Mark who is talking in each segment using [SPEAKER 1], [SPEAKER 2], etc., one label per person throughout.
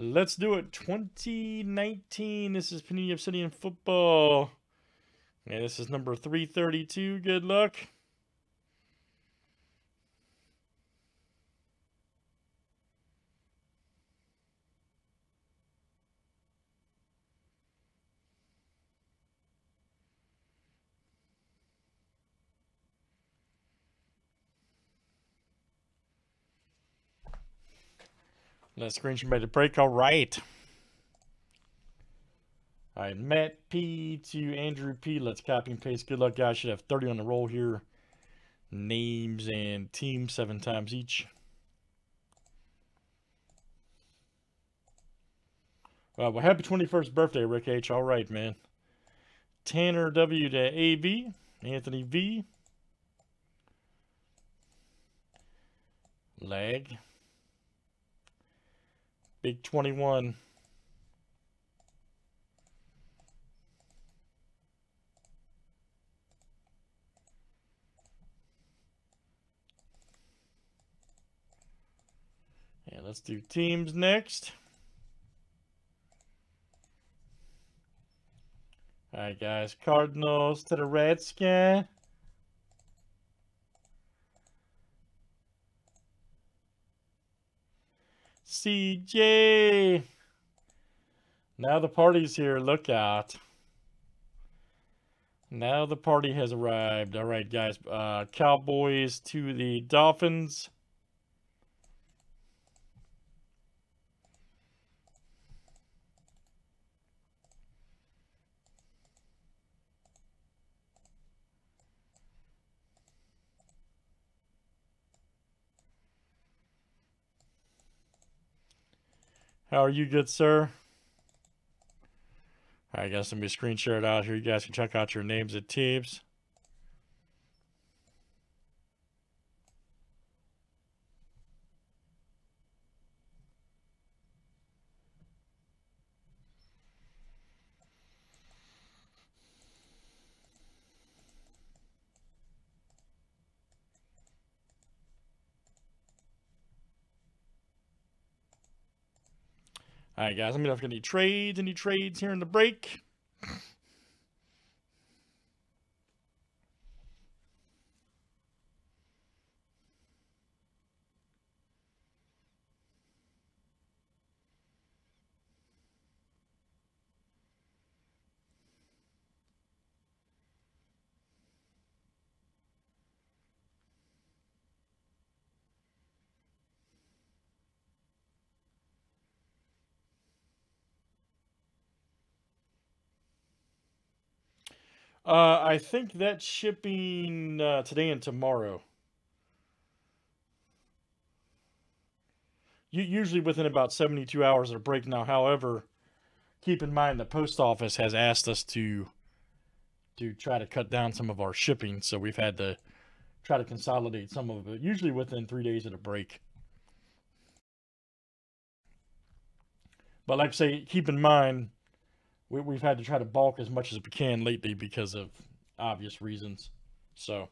[SPEAKER 1] Let's do it. 2019. This is Panini Obsidian Football. And this is number 332. Good luck. That screenshot made a break. All right. All right, Matt P to Andrew P. Let's copy and paste. Good luck, guys. Should have 30 on the roll here. Names and teams seven times each. Uh, well, happy 21st birthday, Rick H. All right, man. Tanner W to AV. Anthony V. Lag. Big 21. Yeah, let's do teams next. All right, guys. Cardinals to the Redskins. CJ. Now the party's here. Look out. Now the party has arrived. All right, guys. Uh, Cowboys to the Dolphins. How are you, good sir? I guess let screen share it out here. You guys can check out your names and teams. All right, guys. Know if you got any trades, any trades here in the break. Uh, I think that's shipping uh, today and tomorrow. Usually within about 72 hours of break now. However, keep in mind the post office has asked us to to try to cut down some of our shipping, so we've had to try to consolidate some of it. Usually within three days of a break. But like I say, keep in mind we, we've had to try to bulk as much as we can lately because of obvious reasons. So.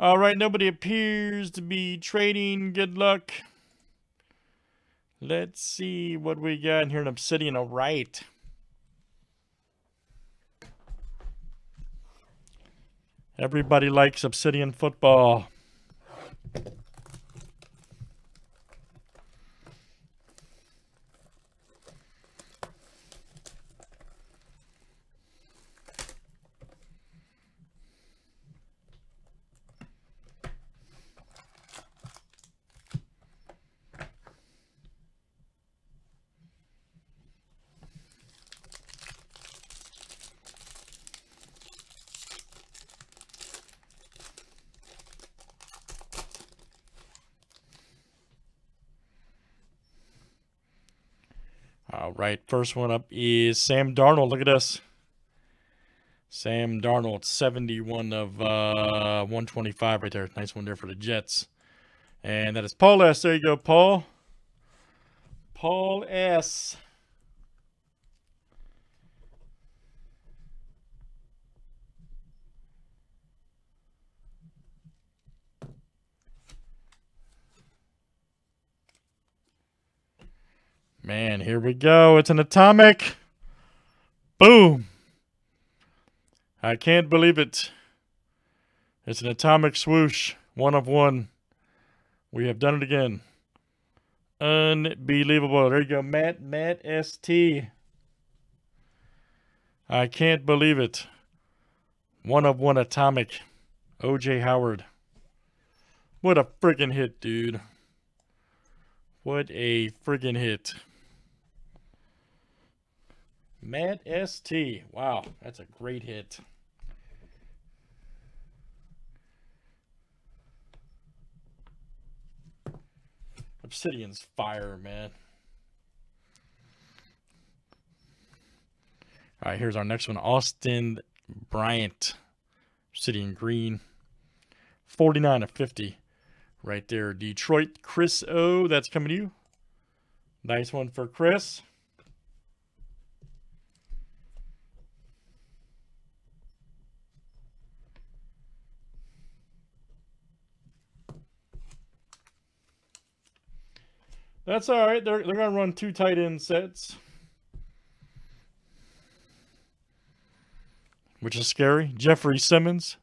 [SPEAKER 1] All right, nobody appears to be trading. Good luck. Let's see what we got here in Obsidian. All right. Everybody likes Obsidian football. Right, first one up is Sam Darnold. Look at this. Sam Darnold, 71 of uh, 125 right there. Nice one there for the Jets. And that is Paul S. There you go, Paul. Paul S. Man, here we go. It's an atomic. Boom. I can't believe it. It's an atomic swoosh. One of one. We have done it again. Unbelievable. There you go. Matt, Matt ST. I can't believe it. One of one atomic. OJ Howard. What a friggin' hit, dude. What a friggin' hit. Matt ST. Wow, that's a great hit. Obsidian's fire, man. All right, here's our next one. Austin Bryant. Obsidian green. 49 of 50. Right there. Detroit. Chris O. That's coming to you. Nice one for Chris. That's all right. They're they're gonna run two tight end sets, which is scary. Jeffrey Simmons.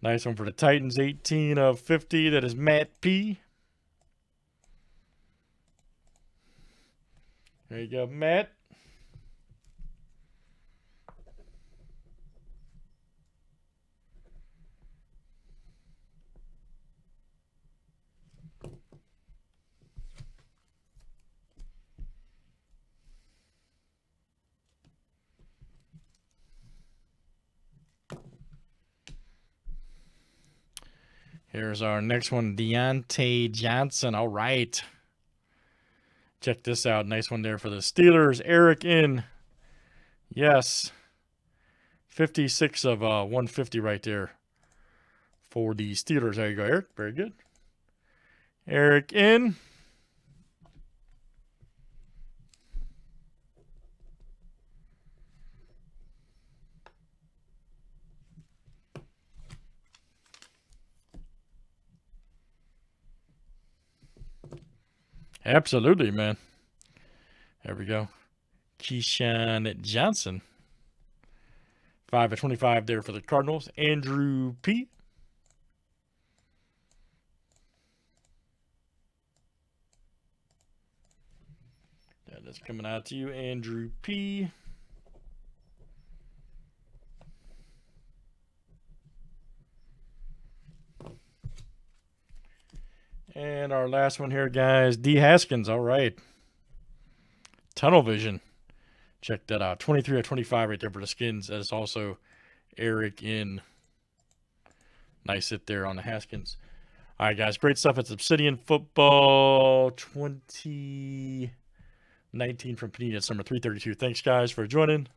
[SPEAKER 1] Nice one for the Titans. 18 of 50. That is Matt P. There you go, Matt. Here's our next one, Diontae Johnson. All right. Check this out. Nice one there for the Steelers. Eric in. Yes. 56 of uh, 150 right there for the Steelers. There you go, Eric. Very good. Eric in. Absolutely, man. There we go. KeeSean Johnson. 5 of 25 there for the Cardinals. Andrew P. That is coming out to you, Andrew P. And our last one here, guys, D. Haskins. All right. Tunnel Vision. Check that out. 23 or 25 right there for the skins. That's also Eric in. Nice hit there on the Haskins. All right, guys. Great stuff. It's Obsidian Football 2019 from Panini. It's number 332. Thanks, guys, for joining.